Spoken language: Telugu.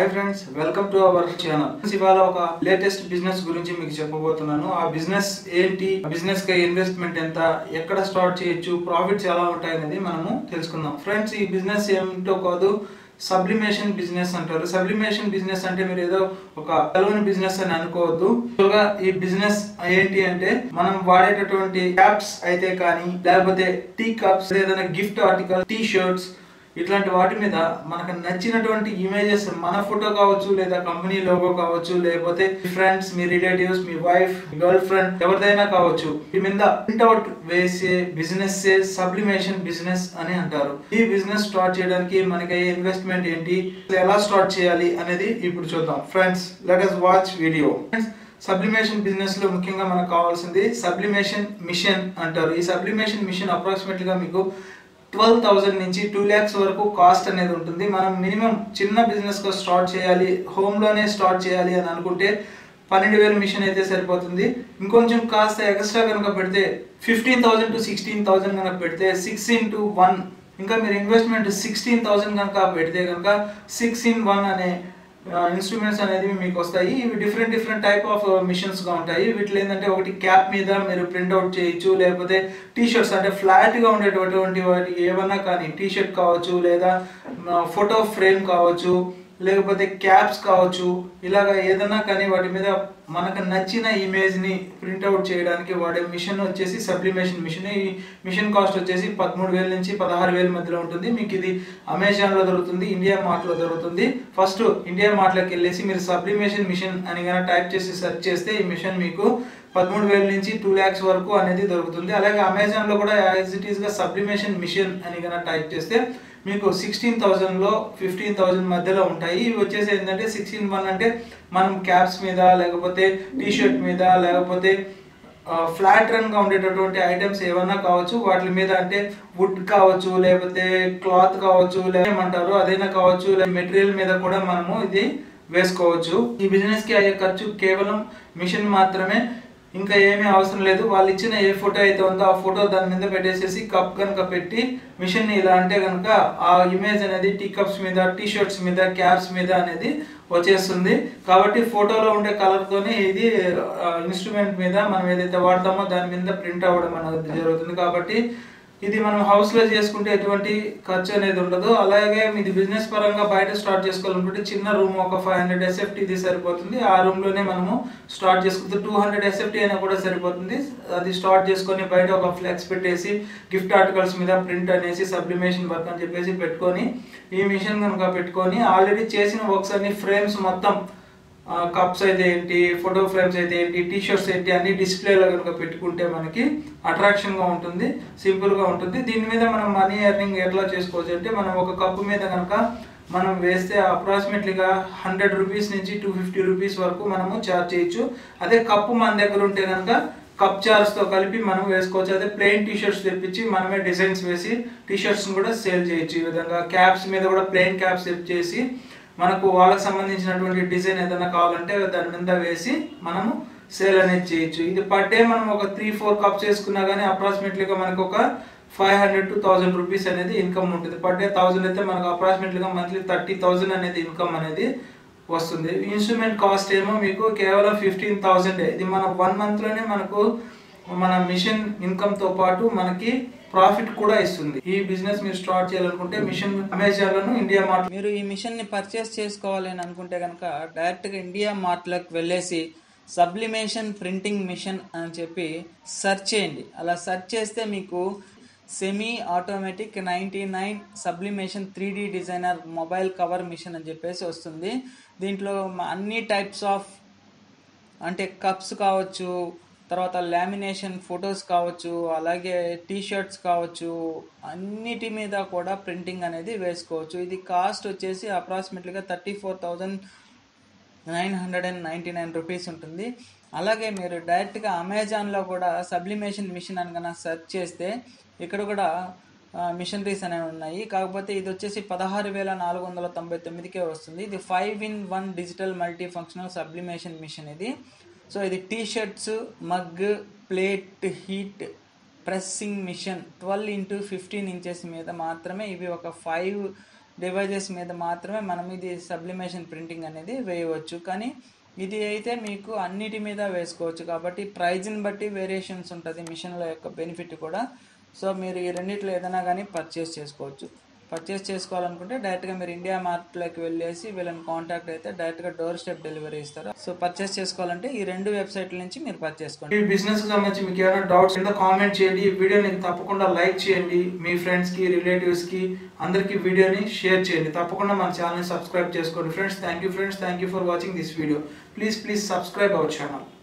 Hi friends welcome to our channel ఇవాళ ఒక లేటెస్ట్ బిజినెస్ గురించి మీకు చెప్పబోతున్నాను. ఆ బిజినెస్ ఏంటి? బిజినెస్కి ఇన్వెస్ట్మెంట్ ఎంత? ఎక్కడ స్టార్ట్ చేయొచ్చు? ప్రాఫిట్స్ ఎలా ఉంటాయి అనేది మనము తెలుసుకుందాం. ఫ్రెండ్స్ ఈ బిజినెస్ ఏమిటో కాదు సబ్లిమేషన్ బిజినెస్ అంటారు. సబ్లిమేషన్ బిజినెస్ అంటే మీరు ఏదో ఒక తెలవని బిజినెస్ అని అనుకోవద్దు. ఈ బిజినెస్ ఏంటి అంటే మనం వాడేటటువంటి యాప్స్ అయితే కానీ లేకపోతే టీ కప్స్ ఏదైనా గిఫ్ట్ ఆర్టికల్ టీ షర్ట్స్ ఇట్లాంటి వాటి మీద మనకు నచ్చినటువంటి ఇమేజెస్ మన ఫోటో కావచ్చు లేదా కంపెనీ లోగో కావచ్చు లేకపోతే మీ ఫ్రెండ్స్ మీ రిలేటివ్స్ మీ వైఫ్ గర్ల్ ఫ్రెండ్ ఎవరిదైనా కావచ్చు ఈ మీద ప్రింట్అవుట్ వేసే బిజినెస్ సబ్లిమేషన్ బిజినెస్ అని అంటారు. ఈ బిజినెస్ స్టార్ట్ చేయడానికి మనకి అయ్యే ఇన్వెస్ట్మెంట్ ఏంటి? ఎలా స్టార్ట్ చేయాలి అనేది ఇప్పుడు చూద్దాం. Friends let us watch video sublimation బిజినెస్లో ముఖ్యంగా మనకు కావాల్సింది సబ్లిమేషన్ మిషన్ అంటారు. ఈ సబ్లిమేషన్ మిషన్ అప్రాక్సిమేట్లీ గా మీకు ట్వెల్వ్ థౌజండ్ నుంచి టూ ల్యాక్స్ వరకు కాస్ట్ అనేది ఉంటుంది. మనం మినిమం చిన్న బిజినెస్గా స్టార్ట్ చేయాలి హోమ్లోనే స్టార్ట్ చేయాలి అని అనుకుంటే పన్నెండు వేల మిషన్ అయితే సరిపోతుంది. ఇంకొంచెం కాస్త ఎక్స్ట్రా కనుక పెడితే fifteen thousand to sixteen thousand కనుక పెడితే సిక్స్ ఇంటూ వన్ ఇంకా మీరు ఇన్వెస్ట్మెంట్ సిక్స్టీన్ థౌసండ్ కనుక పెడితే కనుక సిక్స్ ఇన్ వన్ అనే ఇన్స్ట్రుమెంట్స్ అనేది మీకు వస్తాయి. ఇవి డిఫరెంట్ డిఫరెంట్ టైప్ ఆఫ్ మిషన్స్గా ఉంటాయి. వీటిలో ఏంటంటే ఒకటి క్యాప్ మీద మీరు ప్రింట్అవుట్ చేయొచ్చు లేకపోతే టీషర్ట్స్ అంటే ఫ్లాట్గా ఉండేటటువంటి వాటి ఏమన్నా కానీ టీషర్ట్ కావచ్చు లేదా ఫోటో ఫ్రేమ్ కావచ్చు లేకపోతే క్యాప్స్ కావచ్చు ఇలాగ ఏదైనా కానీ వాటి మీద మనకు నచ్చిన ఇమేజ్ని ప్రింట్అవుట్ చేయడానికి వాడే మిషన్ వచ్చేసి సబ్లిమేషన్ మిషన్ ఈ మిషన్ కాస్ట్ వచ్చేసి పదమూడు వేల నుంచి పదహారు వేల మధ్యలో ఉంటుంది. మీకు ఇది అమెజాన్లో దొరుకుతుంది ఇండియా మార్ట్లో దొరుకుతుంది. ఫస్ట్ ఇండియా మార్ట్లోకి వెళ్ళేసి మీరు సబ్లిమేషన్ మిషన్ అని కానీ టైప్ చేసి సెర్చ్ చేస్తే ఈ మిషన్ మీకు పదమూడు వేల నుంచి టూ ల్యాక్స్ వరకు అనేది దొరుకుతుంది. అలాగే అమెజాన్లో కూడా యాజ్ ఇట్ ఈస్గా సబ్లిమేషన్ మిషన్ అని కనుక టైప్ చేస్తే మీకు సిక్స్టీన్ థౌజండ్లో ఫిఫ్టీన్ థౌజండ్ మధ్యలో ఉంటాయి. ఇవి వచ్చేసి ఏంటంటే సిక్స్టీన్ వన్ అంటే మనం క్యాప్స్ మీద లేకపోతే టీ షర్ట్ మీద లేకపోతే ఫ్లాట్ రన్గా ఉండేటటువంటి ఐటమ్స్ ఏమన్నా కావచ్చు. వాటి మీద అంటే వుడ్ కావచ్చు లేకపోతే క్లాత్ కావచ్చు లేమంటారు అదైనా కావచ్చు మెటీరియల్ మీద కూడా మనము ఇది వేసుకోవచ్చు. ఈ బిజినెస్కి అయ్యే ఖర్చు కేవలం మిషన్ మాత్రమే. ఇంకా ఏమీ అవసరం లేదు. వాళ్ళు ఇచ్చిన ఏ ఫోటో అయితే ఉందో ఆ ఫోటో దాని మీద పెట్టేసేసి కప్ కనుక పెట్టి మిషన్ ఇలా అంటే కనుక ఆ ఇమేజ్ అనేది టీ కప్స్ మీద టీ షర్ట్స్ మీద క్యాప్స్ మీద అనేది వచ్చేస్తుంది. కాబట్టి ఫోటోలో ఉండే కలర్తోనే ఇది ఇన్స్ట్రుమెంట్ మీద మనం ఏదైతే వాడతామో దాని మీద ప్రింట్ అవ్వడం అనేది జరుగుతుంది. కాబట్టి ఇది మనం హౌస్లో చేసుకుంటే ఎటువంటి ఖర్చు అనేది ఉండదు. అలాగే ఇది బిజినెస్ పరంగా బయట స్టార్ట్ చేసుకోవాలనుకుంటే చిన్న రూమ్ ఒక ఫైవ్ హండ్రెడ్ ఎస్ఎఫ్టీ ఇది సరిపోతుంది. ఆ రూమ్లోనే మనము స్టార్ట్ చేసుకుంటే టూ హండ్రెడ్ ఎస్ఎఫ్టీ అయినా కూడా సరిపోతుంది. అది స్టార్ట్ చేసుకొని బయట ఒక ఫ్లెక్స్ పెట్టేసి గిఫ్ట్ ఆర్టికల్స్ మీద ప్రింట్ అనేసి సబ్లిమేషన్ వర్క్ అని చెప్పేసి పెట్టుకొని ఈ మిషన్ కనుక పెట్టుకొని ఆల్రెడీ చేసిన వర్క్స్ అన్ని ఫ్రేమ్స్ మొత్తం కప్స్ అయితే ఏంటి ఫోటో ఫ్రేమ్స్ అయితే ఏంటి టీ షర్ట్స్ ఏంటి అన్ని డిస్ప్లేలో కనుక పెట్టుకుంటే మనకి అట్రాక్షన్గా ఉంటుంది సింపుల్గా ఉంటుంది. దీని మీద మనం మనీ ఎర్నింగ్ ఎట్లా చేసుకోవచ్చు అంటే మనం ఒక కప్పు మీద కనుక మనం వేస్తే అప్రాక్సిమేట్లీగా హండ్రెడ్ రూపీస్ నుంచి టూ ఫిఫ్టీ రూపీస్ వరకు మనము చార్జ్ చేయొచ్చు. అదే కప్పు మన దగ్గర ఉంటే కనుక కప్ చార్జ్తో కలిపి మనం వేసుకోవచ్చు. అదే ప్లెయిన్ టీ షర్ట్స్ తెప్పించి మనమే డిజైన్స్ వేసి టీ షర్ట్స్ని కూడా సేల్ చేయొచ్చు ఈ విధంగా. క్యాప్స్ మీద కూడా ప్లెయిన్ క్యాప్స్ చేసి మనకు వాళ్ళకి సంబంధించినటువంటి డిజైన్ ఏదైనా కావాలంటే దాని మీద వేసి మనము సేల్ అనేది చేయొచ్చు. ఇది పర్ డే మనం ఒక త్రీ ఫోర్ కప్స్ వేసుకున్నా కానీ అప్రాక్సిమేట్లీగా మనకు ఒక five hundred to thousand rupees అనేది ఇన్కమ్ ఉంటుంది. పర్ డే థౌసండ్ అయితే మనకు అప్రాక్సిమేట్లీగా మంత్లీ థర్టీ థౌసండ్ అనేది ఇన్కమ్ అనేది వస్తుంది. ఇన్స్ట్రుమెంట్ కాస్ట్ ఏమో మీకు కేవలం ఫిఫ్టీన్ థౌసండ్ ఇది మన వన్ మంత్లోనే మనకు మన మిషన్ ఇన్కమ్తో పాటు మనకి ప్రాఫిట్ కూడా ఇస్తుంది. ఈ బిజినెస్ మీరు స్టార్ట్ చేయాలనుకుంటే మిషన్ అమెజాన్ ఇండియా మార్ట్ మీరు ఈ మిషన్ని పర్చేస్ చేసుకోవాలి అని అనుకుంటే కనుక డైరెక్ట్గా ఇండియా మార్ట్లోకి వెళ్ళేసి సబ్లిమేషన్ ప్రింటింగ్ మిషన్ అని చెప్పి సెర్చ్ చేయండి. అలా సెర్చ్ చేస్తే మీకు semi automatic ninety nine sublimation three D designer mobile cover machine అని చెప్పేసి వస్తుంది. దీంట్లో అన్ని టైప్స్ ఆఫ్ అంటే కప్స్ కావచ్చు తర్వాత లామినేషన్ ఫొటోస్ కావచ్చు అలాగే టీ షర్ట్స్ కావచ్చు అన్నిటి మీద కూడా ప్రింటింగ్ అనేది వేసుకోవచ్చు. ఇది కాస్ట్ వచ్చేసి అప్రాక్సిమేట్లీగా thirty four thousand nine hundred and ninety nine rupees ఉంటుంది. అలాగే మీరు డైరెక్ట్గా అమెజాన్లో కూడా సబ్లిమేషన్ మిషన్ అని కనుక సెర్చ్ చేస్తే ఇక్కడ కూడా మిషనరీస్ అనేవి ఉన్నాయి. కాకపోతే ఇది వచ్చేసి పదహారు వేల నాలుగు వందల తొంభై తొమ్మిదికే వస్తుంది. ఇది five in one digital multi functional sublimation machine ఇది. సో ఇది T shirts mug plate heat pressing machine. Twelve into fifteen inches మీద మాత్రమే ఇవి ఒక ఫైవ్ డివైజెస్ మీద మాత్రమే మనం ఇది సబ్లిమేషన్ ప్రింటింగ్ అనేది వేయవచ్చు. కానీ ఇది అయితే మీకు అన్నిటి మీద వేసుకోవచ్చు. కాబట్టి ప్రైజ్ని బట్టి వేరియేషన్స్ ఉంటుంది మిషన్ల యొక్క బెనిఫిట్ కూడా. సో మీరు ఈ రెండిట్లో ఏదైనా కానీ పర్చేస్ చేసుకోవచ్చు. పర్చేస్ చేసుకోవాలనుకుంటే డైరెక్ట్గా మీరు ఇండియా మార్ట్లోకి వెళ్ళేసి వీళ్ళని కాంటాక్ట్ అయితే డైరెక్ట్గా డోర్ స్టెప్ డెలివరీ ఇస్తారు. సో పర్చేస్ చేసుకోవాలంటే ఈ రెండు వెబ్సైట్ల నుంచి మీరు పర్చేస్ చేసుకోండి ఈ బిజినెస్ సంబంధించి మీకు ఏమైనా డౌట్స్ కింద కామెంట్ చేయండి. ఈ వీడియోని తప్పకుండా లైక్ చేయండి. మీ ఫ్రెండ్స్కి రిలేటివ్స్కి అందరికి వీడియోని షేర్ చేయండి. తప్పకుండా మన ఛానల్ సబ్స్క్రైబ్ చేసుకోండి. Friends thank you friends thank you for watching this video please please subscribe our channel